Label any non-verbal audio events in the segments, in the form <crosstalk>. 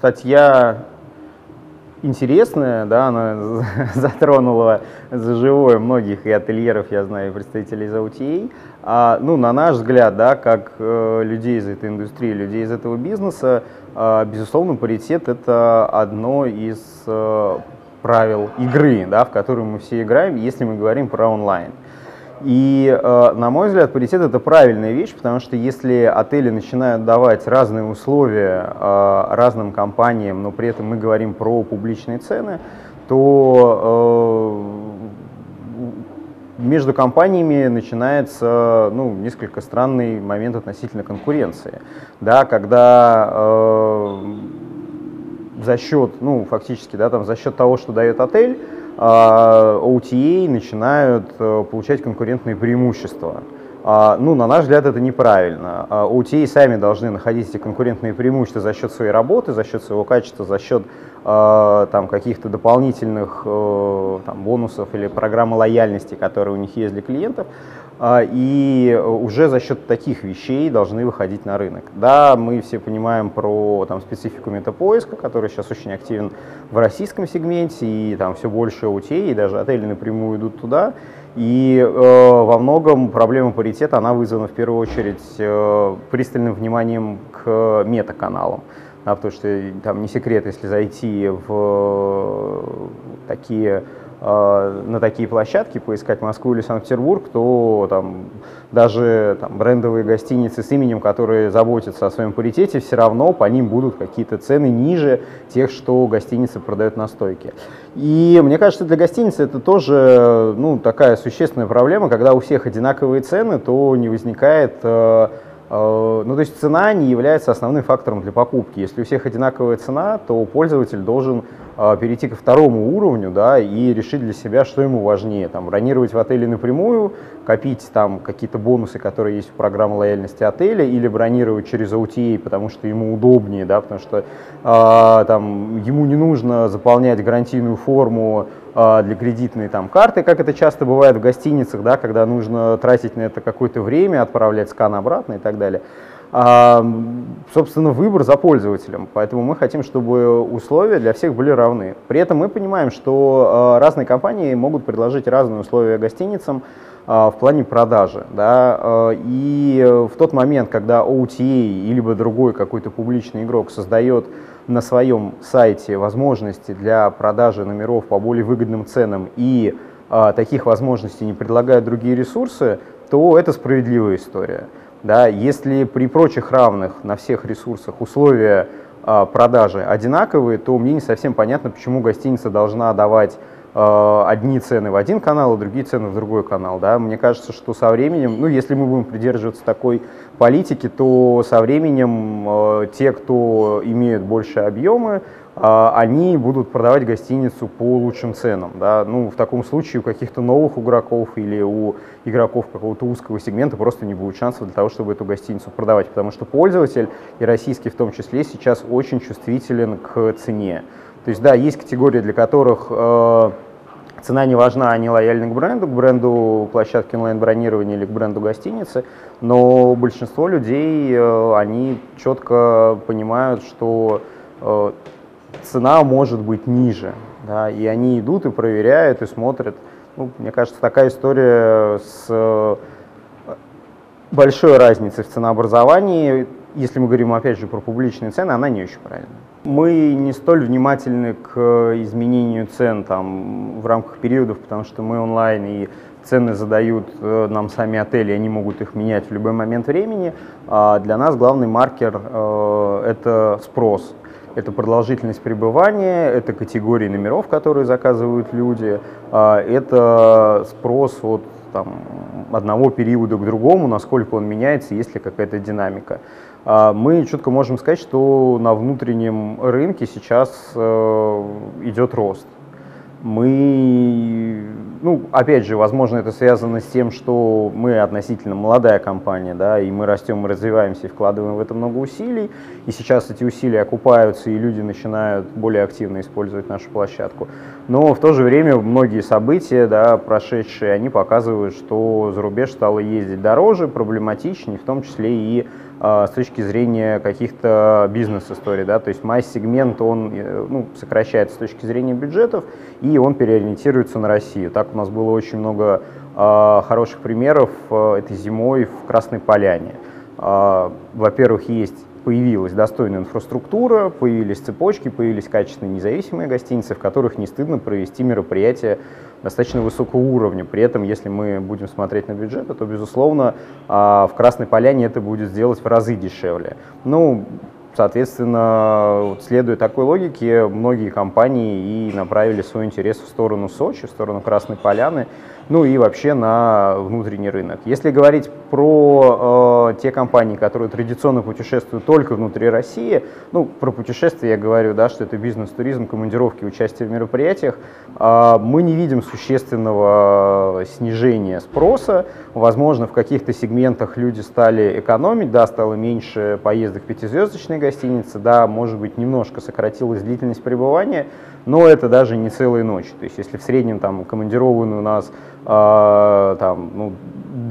статья интересная, да, она <laughs> затронула за живое многих и ательеров, я знаю, и представителей из OTA. А, ну, на наш взгляд, да, как э, людей из этой индустрии, людей из этого бизнеса, э, безусловно, паритет — это одно из э, правил игры, да, в которую мы все играем, если мы говорим про онлайн. И, э, на мой взгляд, паритет это правильная вещь, потому что если отели начинают давать разные условия э, разным компаниям, но при этом мы говорим про публичные цены, то э, между компаниями начинается ну, несколько странный момент относительно конкуренции. Да, когда за счет, ну, фактически, да, там, за счет того, что дает отель, OTA а, начинают э, получать конкурентные преимущества. А, ну, на наш взгляд, это неправильно. OTA а, сами должны находить эти конкурентные преимущества за счет своей работы, за счет своего качества, за счет там, каких-то дополнительных э, там, бонусов или программы лояльности, которые у них есть для клиентов. А, и уже за счет таких вещей должны выходить на рынок. Да, мы все понимаем про там, специфику метапоиска, который сейчас очень активен в российском сегменте, и там все больше OTA, и даже отели напрямую идут туда. И э, во многом проблема паритета, она вызвана в первую очередь э, пристальным вниманием к метаканалам. Да, потому что там не секрет, если зайти в э, такие Э, на такие площадки, поискать Москву или Санкт-Петербург, то там даже там, брендовые гостиницы с именем, которые заботятся о своем паритете, все равно по ним будут какие-то цены ниже тех, что гостиницы продают на стойке. И мне кажется, для гостиницы это тоже ну, такая существенная проблема, когда у всех одинаковые цены, то не возникает э, ну, то есть цена не является основным фактором для покупки. Если у всех одинаковая цена, то пользователь должен а, перейти ко второму уровню, да, и решить для себя, что ему важнее, там, бронировать в отеле напрямую, копить там какие-то бонусы, которые есть в программе лояльности отеля, или бронировать через OTA, потому что ему удобнее, да, потому что э, там, ему не нужно заполнять гарантийную форму э, для кредитной там, карты, как это часто бывает в гостиницах, да, когда нужно тратить на это какое-то время, отправлять скан обратно и так далее а, собственно, выбор за пользователем. Поэтому мы хотим, чтобы условия для всех были равны. При этом мы понимаем, что а, разные компании могут предложить разные условия гостиницам а, в плане продажи. Да? И в тот момент, когда OTA или другой какой-то публичный игрок создает на своем сайте возможности для продажи номеров по более выгодным ценам и таких возможностей не предлагают другие ресурсы, то это справедливая история. Да, если при прочих равных на всех ресурсах условия э, продажи одинаковые, то мне не совсем понятно, почему гостиница должна давать э, одни цены в один канал, а другие цены в другой канал. Да? Мне кажется, что со временем, ну, если мы будем придерживаться такой политики, то со временем э, те, кто имеют больше объемы, а, они будут продавать гостиницу по лучшим ценам. Да? Ну, в таком случае у каких-то новых игроков или у игроков какого-то узкого сегмента просто не будет шансов для того, чтобы эту гостиницу продавать, потому что пользователь, и российский в том числе, сейчас очень чувствителен к цене. То есть, да, есть категории, для которых э, цена не важна, они лояльны к бренду, к бренду площадки онлайн-бронирования или к бренду гостиницы, но большинство людей, э, они четко понимают, что э, цена может быть ниже. Да, и они идут и проверяют, и смотрят. Ну, мне кажется, такая история с э, большой разницей в ценообразовании, если мы говорим опять же про публичные цены, она не очень правильная. Мы не столь внимательны к изменению цен там, в рамках периодов, потому что мы онлайн и цены задают э, нам сами отели, они могут их менять в любой момент времени. А для нас главный маркер э, это спрос это продолжительность пребывания, это категории номеров, которые заказывают люди, а, это спрос от там, одного периода к другому, насколько он меняется, есть ли какая-то динамика. А, мы четко можем сказать, что на внутреннем рынке сейчас э, идет рост. Мы ну, опять же, возможно, это связано с тем, что мы относительно молодая компания, да, и мы растем, мы развиваемся и вкладываем в это много усилий, и сейчас эти усилия окупаются, и люди начинают более активно использовать нашу площадку. Но в то же время многие события, да, прошедшие, они показывают, что за рубеж стало ездить дороже, проблематичнее, в том числе и с точки зрения каких-то бизнес-историй, да, то есть масс-сегмент, он э, ну, сокращается с точки зрения бюджетов, и он переориентируется на Россию. Так у нас было очень много э, хороших примеров э, этой зимой в Красной Поляне. Э, во-первых, есть появилась достойная инфраструктура, появились цепочки, появились качественные независимые гостиницы, в которых не стыдно провести мероприятие достаточно высокого уровня. При этом, если мы будем смотреть на бюджет, то, безусловно, а, в Красной Поляне это будет сделать в разы дешевле. Ну, Соответственно, следуя такой логике, многие компании и направили свой интерес в сторону Сочи, в сторону Красной Поляны, ну и вообще на внутренний рынок. Если говорить про э, те компании, которые традиционно путешествуют только внутри России, ну, про путешествия я говорю, да, что это бизнес, туризм, командировки, участие в мероприятиях, э, мы не видим существенного снижения спроса. Возможно, в каких-то сегментах люди стали экономить, да, стало меньше поездок в пятизвездочные гостиницы, да, может быть, немножко сократилась длительность пребывания, но это даже не целые ночи. То есть если в среднем там командированный у нас э, там, ну,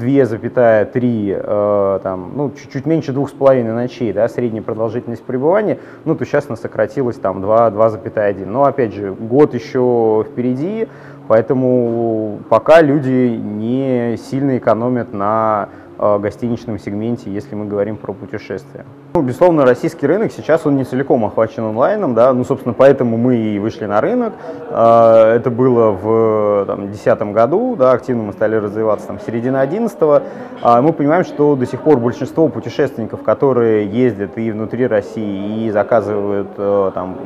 2,3, э, там, ну, чуть-чуть меньше 2,5 ночей, да, средняя продолжительность пребывания, ну, то сейчас она сократилась там 2, 2,1. Но опять же, год еще впереди, поэтому пока люди не сильно экономят на гостиничном сегменте, если мы говорим про путешествия. Ну, безусловно, российский рынок сейчас он не целиком охвачен онлайном, да, ну, собственно, поэтому мы и вышли на рынок. А, это было в 2010 году, да, активно мы стали развиваться там середина 11 а Мы понимаем, что до сих пор большинство путешественников, которые ездят и внутри России, и заказывают э, там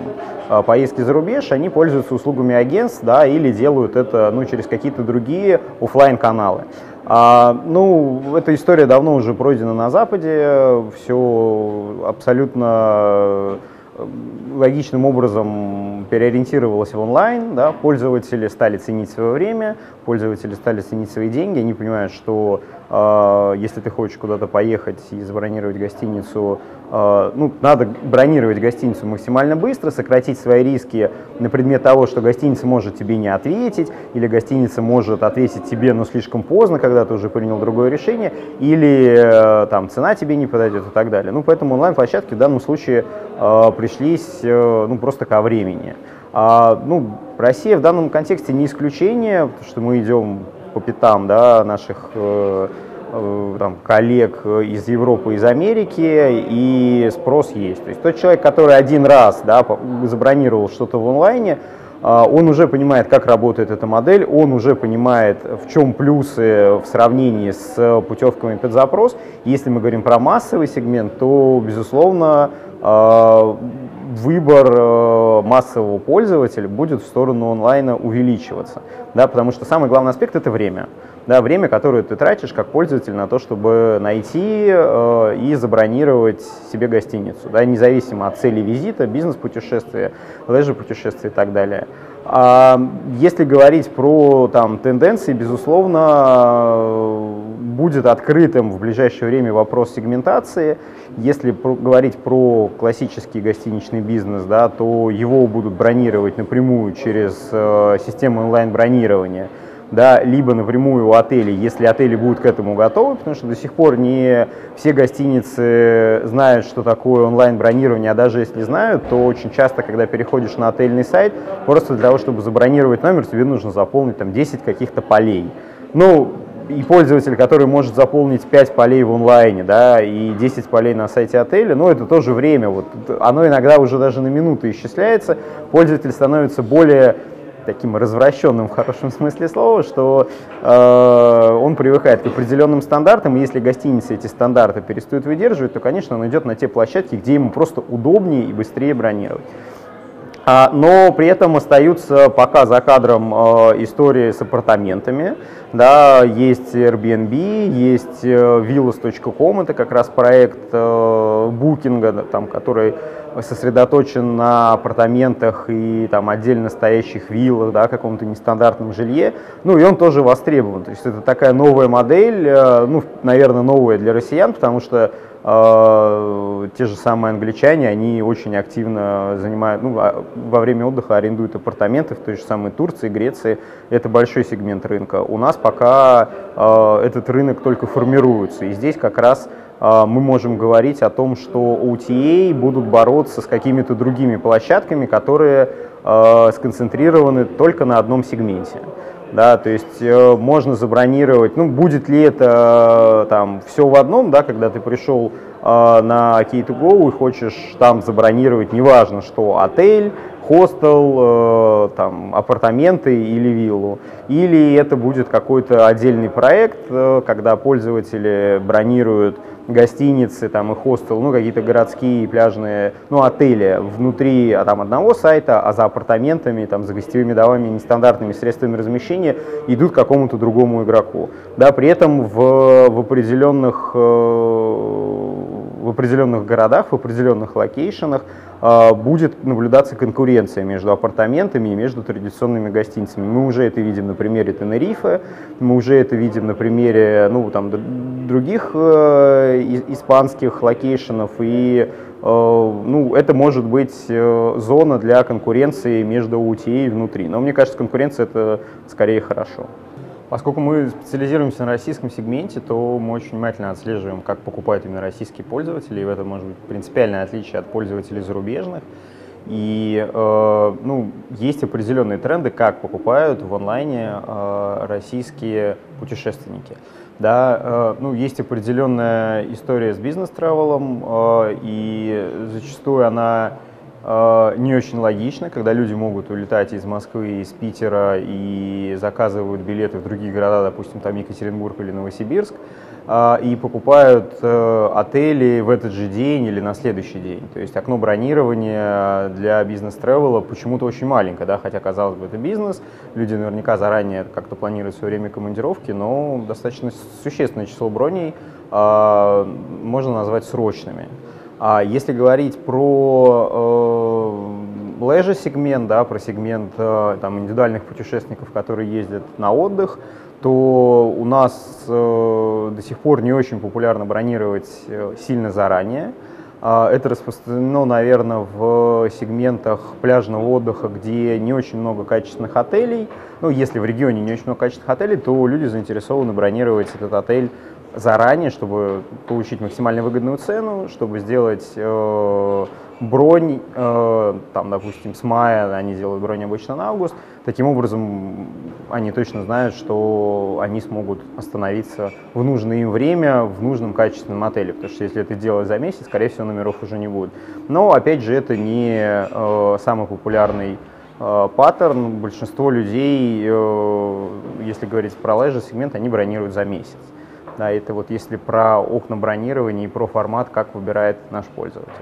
а, поездки за рубеж, они пользуются услугами агентств, да, или делают это, ну, через какие-то другие офлайн каналы а, ну, эта история давно уже пройдена на Западе, все абсолютно э, логичным образом переориентировалось в онлайн, да, пользователи стали ценить свое время, пользователи стали ценить свои деньги, они понимают, что если ты хочешь куда-то поехать и забронировать гостиницу, э, ну, надо бронировать гостиницу максимально быстро, сократить свои риски на предмет того, что гостиница может тебе не ответить, или гостиница может ответить тебе, но слишком поздно, когда ты уже принял другое решение, или э, там цена тебе не подойдет и так далее. Ну, поэтому онлайн-площадки в данном случае э, пришлись э, ну, просто ко времени. А, ну, Россия в данном контексте не исключение, потому что мы идем по пятам да, наших э, там, коллег из Европы, из Америки, и спрос есть. То есть тот человек, который один раз да, забронировал что-то в онлайне, э, он уже понимает, как работает эта модель, он уже понимает, в чем плюсы в сравнении с путевками под запрос. Если мы говорим про массовый сегмент, то, безусловно, э, выбор э, массового пользователя будет в сторону онлайна увеличиваться, да, потому что самый главный аспект это время, да, время, которое ты тратишь как пользователь на то, чтобы найти э, и забронировать себе гостиницу, да, независимо от цели визита, бизнес-путешествия, лежа-путешествия и так далее. А если говорить про там, тенденции, безусловно, будет открытым в ближайшее время вопрос сегментации. Если про, говорить про классический гостиничный бизнес, да, то его будут бронировать напрямую через э, систему онлайн-бронирования да, либо напрямую у отелей, если отели будут к этому готовы, потому что до сих пор не все гостиницы знают, что такое онлайн-бронирование, а даже если знают, то очень часто, когда переходишь на отельный сайт, просто для того, чтобы забронировать номер, тебе нужно заполнить там 10 каких-то полей. Ну, и пользователь, который может заполнить 5 полей в онлайне, да, и 10 полей на сайте отеля, ну, это тоже время, вот, оно иногда уже даже на минуты исчисляется, пользователь становится более таким развращенным в хорошем смысле слова, что э, он привыкает к определенным стандартам, и если гостиницы эти стандарты перестают выдерживать, то, конечно, он идет на те площадки, где ему просто удобнее и быстрее бронировать. А, но при этом остаются пока за кадром э, истории с апартаментами. Да, есть Airbnb, есть э, villas.com, это как раз проект э, букинга, там, который сосредоточен на апартаментах и там отдельно стоящих виллах, да, каком-то нестандартном жилье. Ну и он тоже востребован. То есть это такая новая модель, э, ну, наверное, новая для россиян, потому что э, те же самые англичане, они очень активно занимают, ну, а, во время отдыха арендуют апартаменты в той же самой Турции, Греции. Это большой сегмент рынка. У нас пока э, этот рынок только формируется. И здесь как раз мы можем говорить о том, что OTA будут бороться с какими-то другими площадками, которые сконцентрированы только на одном сегменте. Да, то есть э, можно забронировать, ну, будет ли это э, там все в одном, да, когда ты пришел э, на K2Go и хочешь там забронировать, неважно что, отель, хостел, э, там, апартаменты или виллу, или это будет какой-то отдельный проект, э, когда пользователи бронируют гостиницы там, и хостел, ну, какие-то городские пляжные, ну, отели внутри а, там, одного сайта, а за апартаментами, там, за гостевыми домами, нестандартными средствами размещения идут к какому-то другому игроку. Да, при этом в, в определенных э, в определенных городах, в определенных локейшенах а, будет наблюдаться конкуренция между апартаментами и между традиционными гостиницами. Мы уже это видим на примере Тенерифе, мы уже это видим на примере ну, там, других э, испанских location ов, и э, ну, это может быть э, зона для конкуренции между OTA и внутри. Но мне кажется, конкуренция это скорее хорошо. Поскольку мы специализируемся на российском сегменте, то мы очень внимательно отслеживаем, как покупают именно российские пользователи, и в этом может быть принципиальное отличие от пользователей зарубежных. И э, ну, есть определенные тренды, как покупают в онлайне э, российские путешественники. Да, э, ну, есть определенная история с бизнес-тревелом, э, и зачастую она не очень логично, когда люди могут улетать из Москвы, из Питера и заказывают билеты в другие города, допустим, там Екатеринбург или Новосибирск, э, и покупают э, отели в этот же день или на следующий день. То есть окно бронирования для бизнес-тревела почему-то очень маленькое, да, хотя, казалось бы, это бизнес, люди наверняка заранее как-то планируют свое время командировки, но достаточно существенное число броней можно назвать срочными. А если говорить про э, сегмент, да, про сегмент э, там, индивидуальных путешественников, которые ездят на отдых, то у нас э, до сих пор не очень популярно бронировать э, сильно заранее. Э, это распространено, наверное, в сегментах пляжного отдыха, где не очень много качественных отелей. Ну, если в регионе не очень много качественных отелей, то люди заинтересованы бронировать этот отель заранее, чтобы получить максимально выгодную цену, чтобы сделать э, бронь, э, там, допустим, с мая они делают бронь обычно на август. Таким образом, они точно знают, что они смогут остановиться в нужное им время в нужном качественном отеле, потому что если это делать за месяц, скорее всего, номеров уже не будет. Но, опять же, это не э, самый популярный э, паттерн. Большинство людей, э, если говорить про leisure сегмент, они бронируют за месяц. Да, это вот если про окна бронирования и про формат, как выбирает наш пользователь.